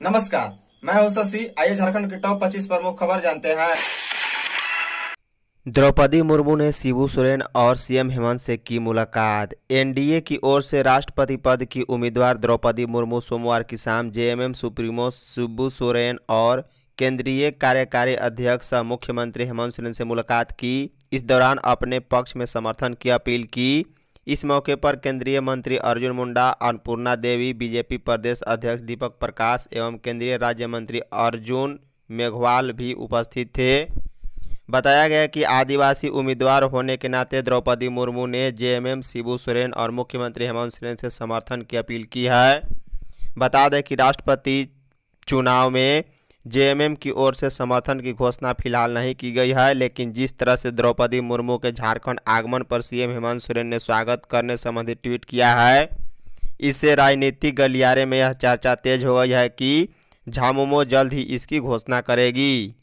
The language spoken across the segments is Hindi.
नमस्कार, मैं हूँ शशि। आइए झारखंड की टॉप 25 प्रमुख खबर जानते हैं। द्रौपदी मुर्मू ने शिबू सोरेन और सीएम हेमंत से की मुलाकात। एनडीए की ओर से राष्ट्रपति पद की उम्मीदवार द्रौपदी मुर्मू सोमवार की शाम जेएमएम सुप्रीमो, शिबू सोरेन और केंद्रीय कार्यकारी अध्यक्ष मुख्यमंत्री हेमंत सोरेन से मुलाकात की। इस दौरान अपने पक्ष में समर्थन की अपील की। इस मौके पर केंद्रीय मंत्री अर्जुन मुंडा, अन्नपूर्णा देवी, बीजेपी प्रदेश अध्यक्ष दीपक प्रकाश एवं केंद्रीय राज्य मंत्री अर्जुन मेघवाल भी उपस्थित थे। बताया गया कि आदिवासी उम्मीदवार होने के नाते द्रौपदी मुर्मू ने जेएमएम शिबू सोरेन और मुख्यमंत्री हेमंत सोरेन से समर्थन की अपील की है। बता दें कि राष्ट्रपति चुनाव में जेएमएम की ओर से समर्थन की घोषणा फ़िलहाल नहीं की गई है, लेकिन जिस तरह से द्रौपदी मुर्मू के झारखंड आगमन पर सीएम हेमंत सोरेन ने स्वागत करने संबंधी ट्वीट किया है इससे राजनीतिक गलियारे में यह चर्चा तेज हो गई है कि झामुमो जल्द ही इसकी घोषणा करेगी।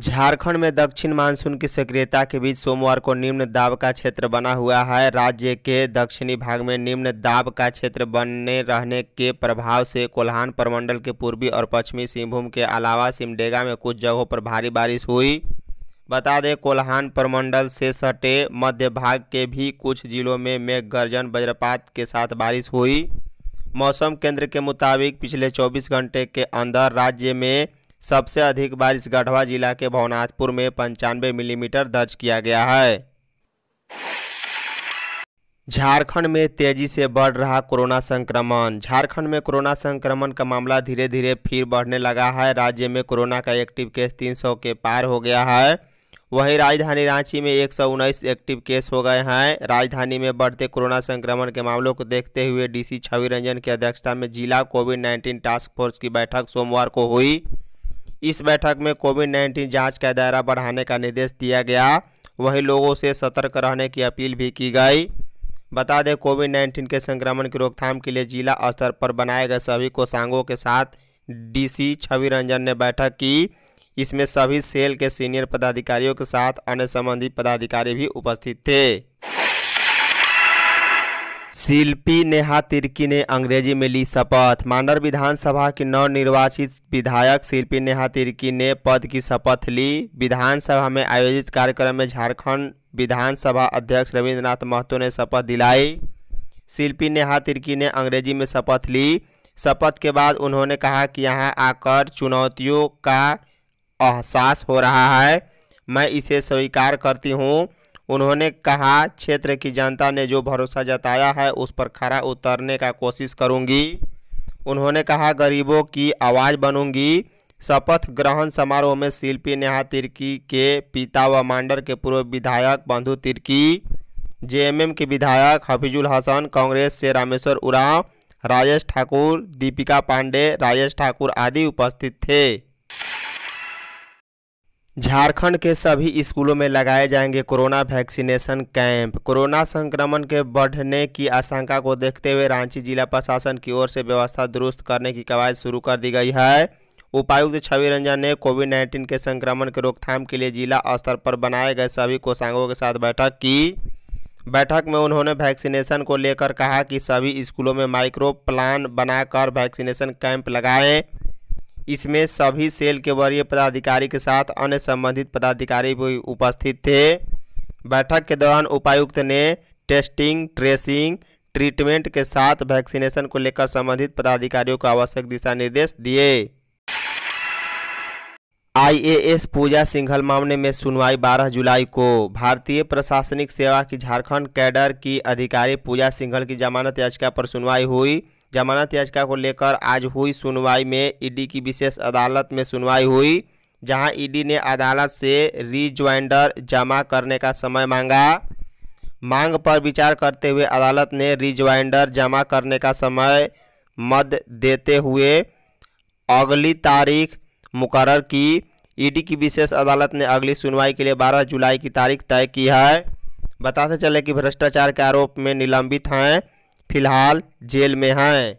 झारखंड में दक्षिण मानसून की सक्रियता के बीच सोमवार को निम्न दाब का क्षेत्र बना हुआ है। राज्य के दक्षिणी भाग में निम्न दाब का क्षेत्र बनने रहने के प्रभाव से कोल्हान प्रमंडल के पूर्वी और पश्चिमी सिंहभूम के अलावा सिमडेगा में कुछ जगहों पर भारी बारिश हुई। बता दें, कोल्हान प्रमंडल से सटे मध्य भाग के भी कुछ जिलों में मेघ गर्जन वज्रपात के साथ बारिश हुई। मौसम केंद्र के मुताबिक पिछले 24 घंटे के अंदर राज्य में सबसे अधिक बारिश गढ़वा जिला के भवनाथपुर में पंचानवे मिलीमीटर दर्ज किया गया है। झारखंड में तेज़ी से बढ़ रहा कोरोना संक्रमण। झारखंड में कोरोना संक्रमण का मामला धीरे धीरे फिर बढ़ने लगा है। राज्य में कोरोना का एक्टिव केस 300 के पार हो गया है। वहीं राजधानी रांची में एक सौ उन्नीस एक्टिव केस हो गए हैं। राजधानी में बढ़ते कोरोना संक्रमण के मामलों को देखते हुए डीसी छवि रंजन की अध्यक्षता में जिला कोविड 19 टास्क फोर्स की बैठक सोमवार को हुई। इस बैठक में कोविड 19 जाँच का दायरा बढ़ाने का निर्देश दिया गया। वहीं लोगों से सतर्क रहने की अपील भी की गई। बता दें कोविड 19 के संक्रमण की रोकथाम के लिए जिला स्तर पर बनाए गए सभी कोषांगों के साथ डीसी छवि रंजन ने बैठक की। इसमें सभी सेल के सीनियर पदाधिकारियों के साथ अन्य संबंधित पदाधिकारी भी उपस्थित थे। शिल्पी नेहा तिर्की ने अंग्रेज़ी में ली शपथ। मांडर विधानसभा की नवनिर्वाचित विधायक शिल्पी नेहा तिर्की ने पद की शपथ ली। विधानसभा में आयोजित कार्यक्रम में झारखंड विधानसभा अध्यक्ष रविंद्रनाथ महतो ने शपथ दिलाई। शिल्पी नेहा तिर्की ने अंग्रेज़ी में शपथ ली। शपथ के बाद उन्होंने कहा कि यहाँ आकर चुनौतियों का एहसास हो रहा है। मैं इसे स्वीकार करती हूँ। उन्होंने कहा, क्षेत्र की जनता ने जो भरोसा जताया है, उस पर खरा उतरने का कोशिश करूँगी। उन्होंने कहा, गरीबों की आवाज़ बनूँगी। शपथ ग्रहण समारोह में शिल्पी नेहा तिर्की के पिता व मांडर के पूर्व विधायक बंधु तिर्की, जेएमएम के विधायक हफीजुल हसन, कांग्रेस से रामेश्वर उरांव, राजेश ठाकुर, दीपिका पांडे, राजेश ठाकुर आदि उपस्थित थे। झारखंड के सभी स्कूलों में लगाए जाएँगे कोरोना वैक्सीनेशन कैंप। कोरोना संक्रमण के बढ़ने की आशंका को देखते हुए रांची जिला प्रशासन की ओर से व्यवस्था दुरुस्त करने की कवायद शुरू कर दी गई है। उपायुक्त छवि रंजन ने कोविड 19 के संक्रमण के रोकथाम के लिए जिला स्तर पर बनाए गए सभी कोषांगों के साथ बैठक की। बैठक में उन्होंने वैक्सीनेशन को लेकर कहा कि सभी स्कूलों में माइक्रो प्लान बनाकर वैक्सीनेशन कैंप लगाएँ। इसमें सभी सेल के वरीय पदाधिकारी के साथ अन्य संबंधित पदाधिकारी भी उपस्थित थे। बैठक के दौरान उपायुक्त ने टेस्टिंग, ट्रेसिंग, ट्रीटमेंट के साथ वैक्सीनेशन को लेकर संबंधित पदाधिकारियों को आवश्यक दिशा निर्देश दिए। आईएएस पूजा सिंघल मामले में सुनवाई 12 जुलाई को। भारतीय प्रशासनिक सेवा की झारखंड कैडर की अधिकारी पूजा सिंघल की जमानत याचिका पर सुनवाई हुई। जमानत याचिका को लेकर आज हुई सुनवाई में ईडी की विशेष अदालत में सुनवाई हुई, जहाँ ईडी ने अदालत से रिज्वाइंडर जमा करने का समय मांगा। मांग पर विचार करते हुए अदालत ने रिज्वाइंडर जमा करने का समय मद देते हुए अगली तारीख मुकर की। ईडी की विशेष अदालत ने अगली सुनवाई के लिए 12 जुलाई की तारीख तय की है। बताते चले कि भ्रष्टाचार के आरोप में निलंबित हैं। फ़िलहाल जेल में हैं।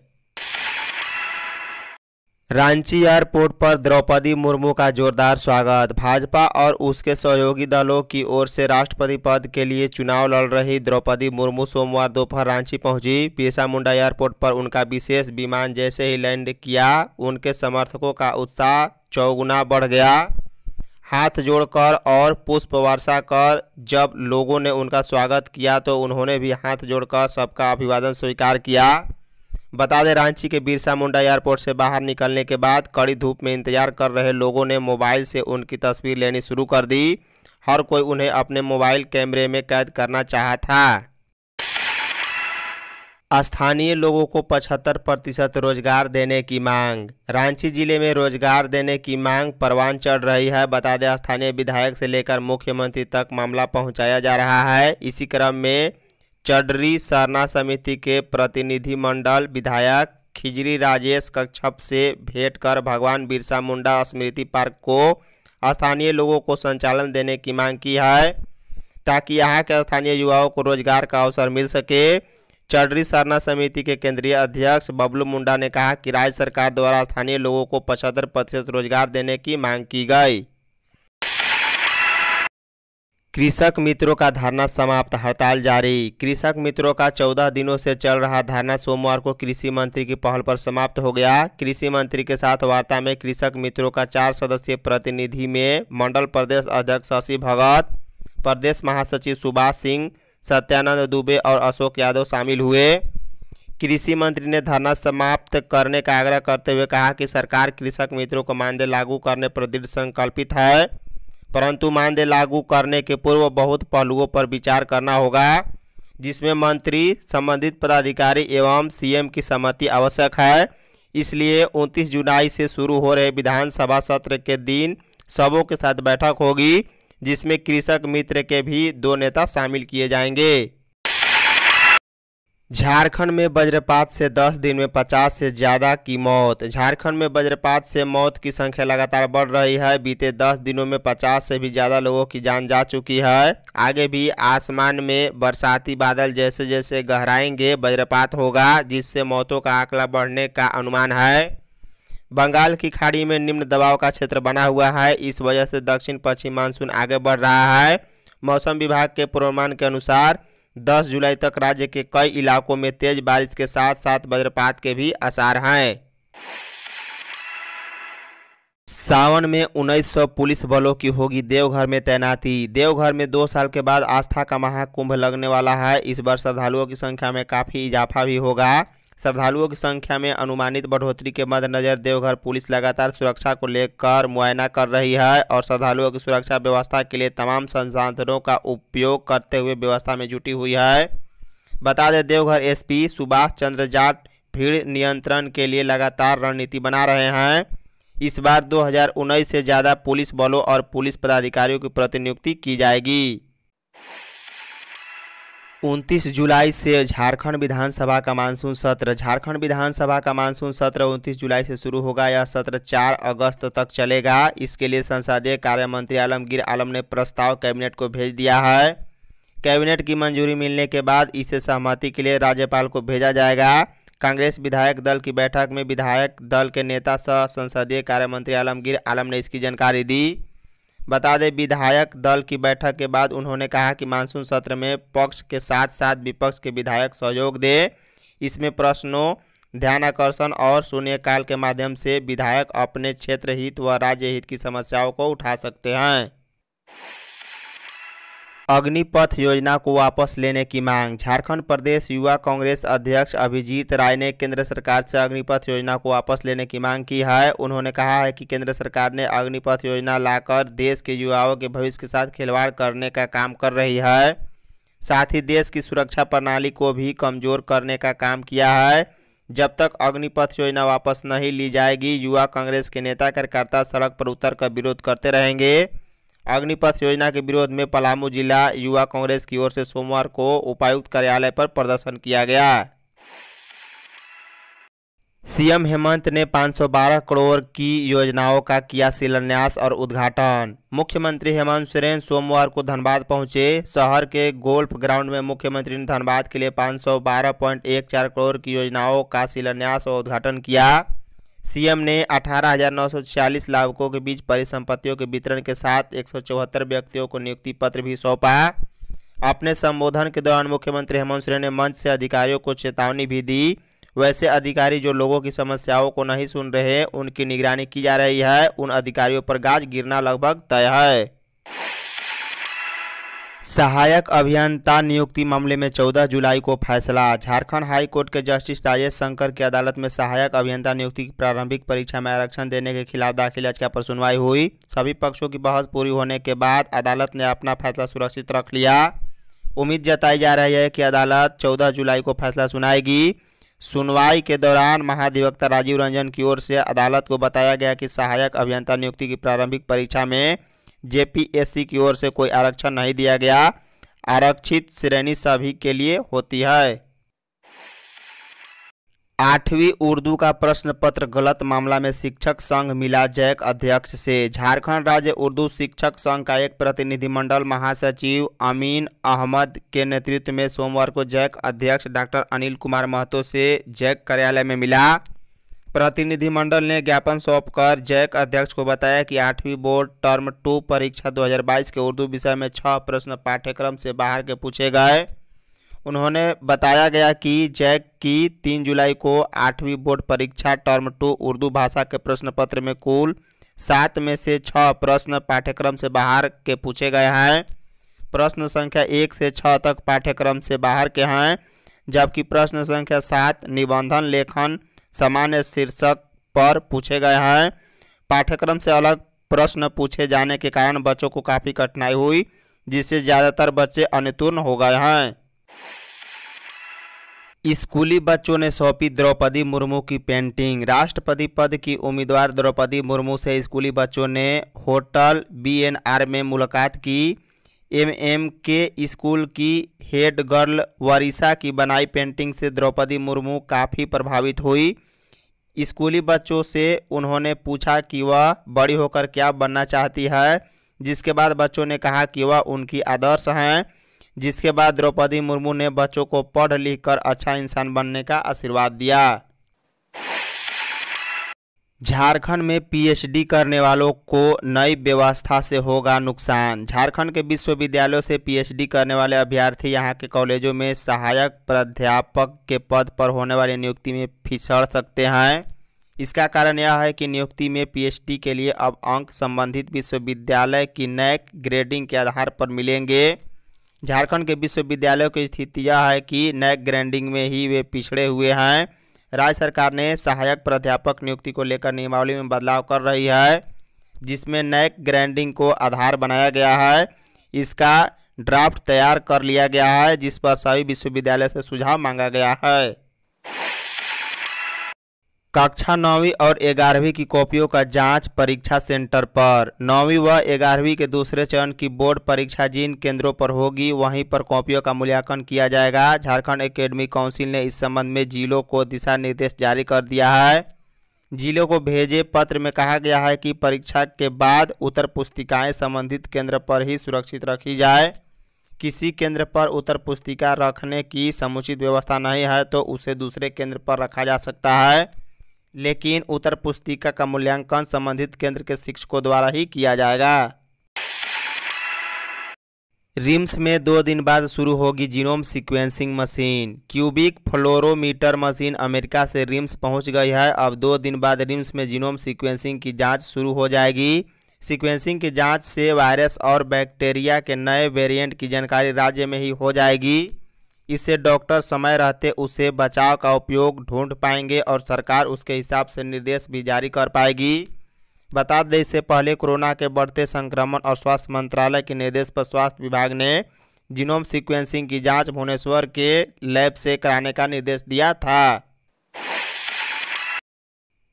रांची एयरपोर्ट पर द्रौपदी मुर्मू का जोरदार स्वागत। भाजपा और उसके सहयोगी दलों की ओर से राष्ट्रपति पद के लिए चुनाव लड़ रही द्रौपदी मुर्मू सोमवार दोपहर रांची पहुँची। बिरसा मुंडा एयरपोर्ट पर उनका विशेष विमान जैसे ही लैंड किया, उनके समर्थकों का उत्साह चौगुना बढ़ गया। हाथ जोड़कर और पुष्प वर्षा कर जब लोगों ने उनका स्वागत किया तो उन्होंने भी हाथ जोड़कर सबका अभिवादन स्वीकार किया। बता दें, रांची के बिरसा मुंडा एयरपोर्ट से बाहर निकलने के बाद कड़ी धूप में इंतज़ार कर रहे लोगों ने मोबाइल से उनकी तस्वीर लेनी शुरू कर दी। हर कोई उन्हें अपने मोबाइल कैमरे में कैद करना चाहा था। स्थानीय लोगों को 75 प्रतिशत रोज़गार देने की मांग। रांची ज़िले में रोज़गार देने की मांग परवान चढ़ रही है, बता दें स्थानीय विधायक से लेकर मुख्यमंत्री तक मामला पहुँचाया जा रहा है। इसी क्रम में चडरी सरना समिति के प्रतिनिधिमंडल विधायक खिजरी राजेश कच्छप से भेंट कर भगवान बिरसा मुंडा स्मृति पार्क को स्थानीय लोगों को संचालन देने की मांग की है, ताकि यहाँ के स्थानीय युवाओं को रोज़गार का अवसर मिल सके। चडरी सरना समिति के केंद्रीय अध्यक्ष बबलू मुंडा ने कहा कि राज्य सरकार द्वारा स्थानीय लोगों को पचहत्तर प्रतिशत रोज़गार देने की मांग की गई। कृषक मित्रों का धरना समाप्त, हड़ताल जारी। कृषक मित्रों का चौदह दिनों से चल रहा धरना सोमवार को कृषि मंत्री की पहल पर समाप्त हो गया। कृषि मंत्री के साथ वार्ता में कृषक मित्रों का चार सदस्यीय प्रतिनिधि में मंडल प्रदेश अध्यक्ष शशि भगत, प्रदेश महासचिव सुभाष सिंह सत्यानंद दुबे और अशोक यादव शामिल हुए। कृषि मंत्री ने धरना समाप्त करने का आग्रह करते हुए कहा कि सरकार कृषक मित्रों को मानदेय लागू करने पर दृढ़ संकल्पित है, परंतु मानदेय लागू करने के पूर्व बहुत पहलुओं पर विचार करना होगा, जिसमें मंत्री, संबंधित पदाधिकारी एवं सीएम की सहमति आवश्यक है। इसलिए 29 जुलाई से शुरू हो रहे विधानसभा सत्र के दिन सबों के साथ बैठक होगी। जिसमें कृषक मित्र के भी दो नेता शामिल किए जाएँगे। झारखंड में वज्रपात से 10 दिन में 50 से ज़्यादा की मौत। झारखंड में वज्रपात से मौत की संख्या लगातार बढ़ रही है। बीते 10 दिनों में 50 से भी ज़्यादा लोगों की जान जा चुकी है। आगे भी आसमान में बरसाती बादल जैसे जैसे गहराएँगे, वज्रपात होगा, जिससे मौतों का आंकड़ा बढ़ने का अनुमान है। बंगाल की खाड़ी में निम्न दबाव का क्षेत्र बना हुआ है। इस वजह से दक्षिण पश्चिम मानसून आगे बढ़ रहा है। मौसम विभाग के पूर्वानुमान के अनुसार 10 जुलाई तक राज्य के कई इलाकों में तेज बारिश के साथ साथ वज्रपात के भी आसार हैं। सावन में 1900 पुलिस बलों की होगी देवघर में तैनाती। देवघर में दो साल के बाद आस्था का महाकुंभ लगने वाला है। इस बार श्रद्धालुओं की संख्या में काफ़ी इजाफा भी होगा। श्रद्धालुओं की संख्या में अनुमानित बढ़ोतरी के मद्देनजर देवघर पुलिस लगातार सुरक्षा को लेकर मुआयना कर रही है और श्रद्धालुओं की सुरक्षा व्यवस्था के लिए तमाम संसाधनों का उपयोग करते हुए व्यवस्था में जुटी हुई है। बता दें, देवघर एसपी सुभाष चंद्र जाट भीड़ नियंत्रण के लिए लगातार रणनीति बना रहे हैं। इस बार 2019 से ज़्यादा पुलिस बलों और पुलिस पदाधिकारियों की प्रतिनियुक्ति की जाएगी। 29 जुलाई से झारखंड विधानसभा का मानसून सत्र। झारखंड विधानसभा का मानसून सत्र 29 जुलाई से शुरू होगा। यह सत्र 4 अगस्त तक चलेगा। इसके लिए संसदीय कार्य मंत्री आलमगीर आलम ने प्रस्ताव कैबिनेट को भेज दिया है। कैबिनेट की मंजूरी मिलने के बाद इसे सहमति के लिए राज्यपाल को भेजा जाएगा। कांग्रेस विधायक दल की बैठक में विधायक दल के नेता सह संसदीय कार्य मंत्री आलमगीर आलम ने इसकी जानकारी दी। बता दें, विधायक दल की बैठक के बाद उन्होंने कहा कि मानसून सत्र में पक्ष के साथ साथ विपक्ष के विधायक सहयोग दें। इसमें प्रश्नों, ध्यान आकर्षण और शून्यकाल के माध्यम से विधायक अपने क्षेत्र हित व राज्य हित की समस्याओं को उठा सकते हैं। अग्निपथ योजना को वापस लेने की मांग। झारखंड प्रदेश युवा कांग्रेस अध्यक्ष अभिजीत राय ने केंद्र सरकार से अग्निपथ योजना को वापस लेने की मांग की है। उन्होंने कहा है कि केंद्र सरकार ने अग्निपथ योजना लाकर देश के युवाओं के भविष्य के साथ खिलवाड़ करने का काम कर रही है। साथ ही देश की सुरक्षा प्रणाली को भी कमज़ोर करने का काम किया है। जब तक अग्निपथ योजना वापस नहीं ली जाएगी, युवा कांग्रेस के नेता कार्यकर्ता सड़क पर उतर कर विरोध करते रहेंगे। अग्निपथ योजना के विरोध में पलामू जिला युवा कांग्रेस की ओर से सोमवार को उपायुक्त कार्यालय पर प्रदर्शन किया गया। सीएम हेमंत ने 512 करोड़ की योजनाओं का किया शिलान्यास और उद्घाटन। मुख्यमंत्री हेमंत सोरेन सोमवार को धनबाद पहुँचे। शहर के गोल्फ ग्राउंड में मुख्यमंत्री ने धनबाद के लिए 512.14 करोड़ की योजनाओं का शिलान्यास और उद्घाटन किया। सीएम ने अठारह लाभकों के बीच परिसंपत्तियों के वितरण के साथ एक सौ चौहत्तर व्यक्तियों को नियुक्ति पत्र भी सौंपा। अपने संबोधन के दौरान मुख्यमंत्री हेमंत सोरेन ने मंच से अधिकारियों को चेतावनी भी दी। वैसे अधिकारी जो लोगों की समस्याओं को नहीं सुन रहे, उनकी निगरानी की जा रही है। उन अधिकारियों पर गाज गिरना लगभग तय है। सहायक अभियंता नियुक्ति मामले में 14 जुलाई को फैसला। झारखंड हाई कोर्ट के जस्टिस राजेश शंकर की अदालत में सहायक अभियंता नियुक्ति की प्रारंभिक परीक्षा में आरक्षण देने के खिलाफ दाखिल याचिका पर सुनवाई हुई। सभी पक्षों की बहस पूरी होने के बाद अदालत ने अपना फैसला सुरक्षित रख लिया। उम्मीद जताई जा रही है कि अदालत 14 जुलाई को फैसला सुनाएगी। सुनवाई के दौरान महाधिवक्ता राजीव रंजन की ओर से अदालत को बताया गया कि सहायक अभियंता नियुक्ति की प्रारंभिक परीक्षा में जेपीएससी की ओर से कोई आरक्षण नहीं दिया गया। आरक्षित श्रेणी सभी के लिए होती है। आठवीं उर्दू का प्रश्न पत्र गलत मामला में शिक्षक संघ मिला जैक अध्यक्ष से। झारखंड राज्य उर्दू शिक्षक संघ का एक प्रतिनिधिमंडल महासचिव अमीन अहमद के नेतृत्व में सोमवार को जैक अध्यक्ष डॉक्टर अनिल कुमार महतो से जैक कार्यालय में मिला। प्रतिनिधिमंडल ने ज्ञापन सौंपकर जैक अध्यक्ष को बताया कि आठवीं बोर्ड टर्म टू परीक्षा 2022 के उर्दू विषय में छह प्रश्न पाठ्यक्रम से बाहर के पूछे गए। उन्होंने बताया गया कि जैक की तीन जुलाई को आठवीं बोर्ड परीक्षा टर्म टू उर्दू भाषा के प्रश्न पत्र में कुल सात में से छः प्रश्न पाठ्यक्रम से बाहर के पूछे गए हैं। प्रश्न संख्या एक से छः तक पाठ्यक्रम से बाहर के हैं, जबकि प्रश्न संख्या सात निबंधन लेखन सामान्य शीर्षक पर पूछे गए हैं। पाठ्यक्रम से अलग प्रश्न पूछे जाने के कारण बच्चों को काफ़ी कठिनाई हुई, जिससे ज़्यादातर बच्चे अनुत्तीर्ण हो गए हैं। स्कूली बच्चों ने सौंपी द्रौपदी मुर्मू की पेंटिंग। राष्ट्रपति पद की उम्मीदवार द्रौपदी मुर्मू से स्कूली बच्चों ने होटल बीएनआर में मुलाकात की। एमएम के स्कूल की हेड गर्ल वरिसा की बनाई पेंटिंग से द्रौपदी मुर्मू काफ़ी प्रभावित हुई। स्कूली बच्चों से उन्होंने पूछा कि वह बड़ी होकर क्या बनना चाहती है, जिसके बाद बच्चों ने कहा कि वह उनकी आदर्श हैं, जिसके बाद द्रौपदी मुर्मू ने बच्चों को पढ़ लिख कर अच्छा इंसान बनने का आशीर्वाद दिया। झारखंड में पीएचडी करने वालों को नई व्यवस्था से होगा नुकसान। झारखंड के विश्वविद्यालयों से पीएचडी करने वाले अभ्यर्थी यहाँ के कॉलेजों में सहायक प्राध्यापक के पद पर होने वाली नियुक्ति में फिसड़ सकते हैं। इसका कारण यह है कि नियुक्ति में पीएचडी के लिए अब अंक संबंधित विश्वविद्यालय की नैक ग्रेडिंग के आधार पर मिलेंगे। झारखंड के विश्वविद्यालयों की स्थिति यह है कि नैक ग्रेडिंग में ही वे पिछड़े हुए हैं। राज्य सरकार ने सहायक प्राध्यापक नियुक्ति को लेकर नियमावली में बदलाव कर रही है, जिसमें नैक ग्रैंडिंग को आधार बनाया गया है। इसका ड्राफ्ट तैयार कर लिया गया है, जिस पर सभी विश्वविद्यालय से सुझाव मांगा गया है। कक्षा नौवीं और ग्यारहवीं की कॉपियों का जाँच परीक्षा सेंटर पर। नौवीं व ग्यारहवीं के दूसरे चरण की बोर्ड परीक्षा जिन केंद्रों पर होगी, वहीं पर कॉपियों का मूल्यांकन किया जाएगा। झारखंड एकेडमिक काउंसिल ने इस संबंध में जिलों को दिशा निर्देश जारी कर दिया है। जिलों को भेजे पत्र में कहा गया है कि परीक्षा के बाद उत्तर पुस्तिकाएँ संबंधित केंद्र पर ही सुरक्षित रखी जाए। किसी केंद्र पर उत्तर पुस्तिका रखने की समुचित व्यवस्था नहीं है तो उसे दूसरे केंद्र पर रखा जा सकता है। लेकिन उत्तर पुस्तिका का मूल्यांकन संबंधित केंद्र के शिक्षकों द्वारा ही किया जाएगा। रिम्स में दो दिन बाद शुरू होगी genome sequencing machine. Cubic fluorometer machine America से रिम्स पहुँच गई है। अब दो दिन बाद रिम्स में जीनोम सीक्वेंसिंग की जाँच शुरू हो जाएगी। सीक्वेंसिंग की जाँच से वायरस और बैक्टीरिया के नए वेरिएंट की जानकारी राज्य में ही हो जाएगी। इससे डॉक्टर समय रहते उसे बचाव का उपयोग ढूंढ पाएँगे और सरकार उसके हिसाब से निर्देश भी जारी कर पाएगी। बता दें, इससे पहले कोरोना के बढ़ते संक्रमण और स्वास्थ्य मंत्रालय के निर्देश पर स्वास्थ्य विभाग ने जीनोम सिक्वेंसिंग की जाँच भुवनेश्वर के लैब से कराने का निर्देश दिया था।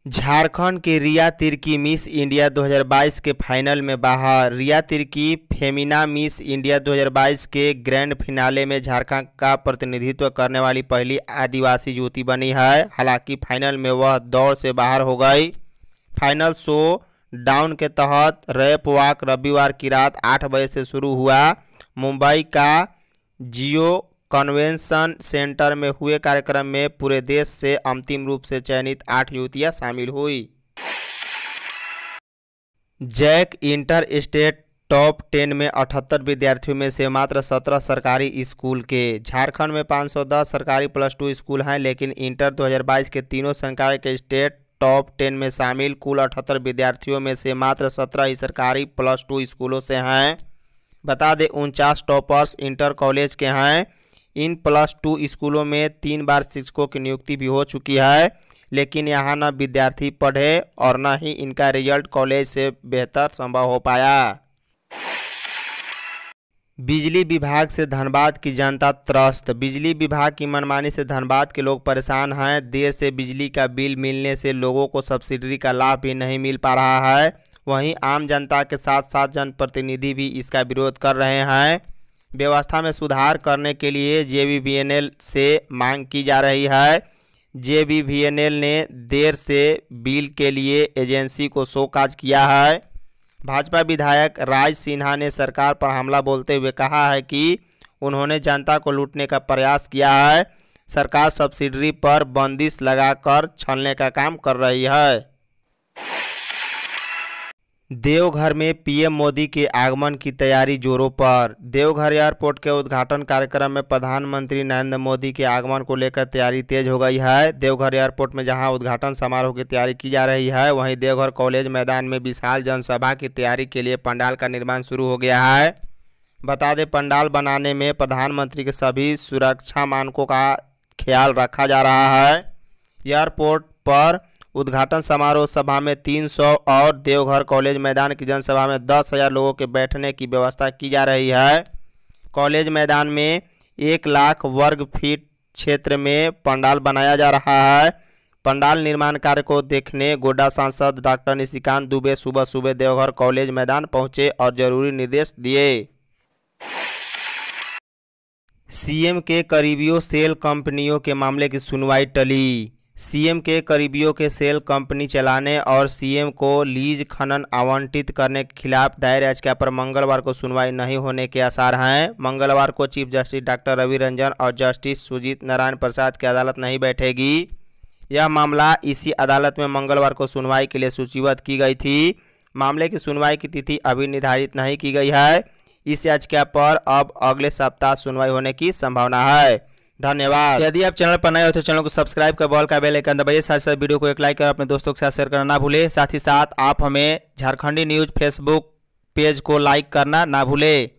झारखंड की रिया तिर्की मिस इंडिया 2022 के फाइनल में बाहर Riya Tirkey Femina Miss India 2022 के ग्रैंड फिनाले में झारखंड का प्रतिनिधित्व करने वाली पहली आदिवासी युवती बनी है। हालाँकि फाइनल में वह दौड़ से बाहर हो गई। फाइनल शो डाउन के तहत रैप वॉक रविवार की रात आठ बजे से शुरू हुआ। मुंबई का जियो कन्वेंशन सेंटर में हुए कार्यक्रम में पूरे देश से अंतिम रूप से चयनित आठ युवतियाँ शामिल हुई। JAC inter state top ten में 78 विद्यार्थियों में से मात्र 17 सरकारी स्कूल के। झारखंड में 510 सरकारी प्लस टू स्कूल हैं, लेकिन इंटर 2022 के तीनों संकाय के स्टेट टॉप टेन में शामिल कुल 78 विद्यार्थियों में से मात्र 17 ही सरकारी प्लस टू स्कूलों से हैं। बता दें, उनचास टॉपर्स इंटर कॉलेज के हैं। इन प्लस टू स्कूलों में तीन बार शिक्षकों की नियुक्ति भी हो चुकी है, लेकिन यहाँ न विद्यार्थी पढ़े और न ही इनका रिज़ल्ट कॉलेज से बेहतर संभव हो पाया। बिजली विभाग से धनबाद की जनता त्रस्त। बिजली विभाग की मनमानी से धनबाद के लोग परेशान हैं। देर से बिजली का बिल मिलने से लोगों को सब्सिडी का लाभ भी नहीं मिल पा रहा है। वहीं आम जनता के साथ साथ जनप्रतिनिधि भी इसका विरोध कर रहे हैं। व्यवस्था में सुधार करने के लिए जे से मांग की जा रही है। जे ने देर से बिल के लिए एजेंसी को शोकाज किया है। भाजपा विधायक राज सिन्हा ने सरकार पर हमला बोलते हुए कहा है कि उन्होंने जनता को लूटने का प्रयास किया है। सरकार सब्सिडी पर बंदिश लगाकर छलने का काम कर रही है। देवघर में पीएम मोदी के आगमन की तैयारी जोरों पर। देवघर एयरपोर्ट के उद्घाटन कार्यक्रम में प्रधानमंत्री नरेंद्र मोदी के आगमन को लेकर तैयारी तेज हो गई है। देवघर एयरपोर्ट में जहाँ उद्घाटन समारोह की तैयारी की जा रही है, वहीं देवघर कॉलेज मैदान में विशाल जनसभा की तैयारी के लिए पंडाल का निर्माण शुरू हो गया है। बता दें, पंडाल बनाने में प्रधानमंत्री के सभी सुरक्षा मानकों का ख्याल रखा जा रहा है। एयरपोर्ट पर उद्घाटन समारोह सभा में 300 और देवघर कॉलेज मैदान की जनसभा में दस हज़ार लोगों के बैठने की व्यवस्था की जा रही है। कॉलेज मैदान में एक लाख वर्ग फीट क्षेत्र में पंडाल बनाया जा रहा है। पंडाल निर्माण कार्य को देखने गोड्डा सांसद डॉक्टर निशिकांत दुबे सुबह सुबह देवघर कॉलेज मैदान पहुँचे और ज़रूरी निर्देश दिए। सीएम के करीबियों सेल कंपनियों के मामले की सुनवाई टली। सीएम के करीबियों के सेल कंपनी चलाने और सीएम को लीज खनन आवंटित करने के खिलाफ दायर याचिका पर मंगलवार को सुनवाई नहीं होने के आसार हैं। मंगलवार को chief justice doctor Ravi Ranjan और जस्टिस सुजीत नारायण प्रसाद की अदालत नहीं बैठेगी। यह मामला इसी अदालत में मंगलवार को सुनवाई के लिए सूचीबद्ध की गई थी। मामले की सुनवाई की तिथि अभी निर्धारित नहीं की गई है। इस याचिका पर अब अगले सप्ताह सुनवाई होने की संभावना है। धन्यवाद। यदि आप चैनल पर नए हो तो चैनल को सब्सक्राइब कर बॉल का बेल आइकन दबाइए, साथ साथ वीडियो को एक लाइक कर अपने दोस्तों के साथ शेयर करना ना भूले। साथ ही साथ आप हमें झारखंडी न्यूज़ फेसबुक पेज को लाइक करना ना भूले।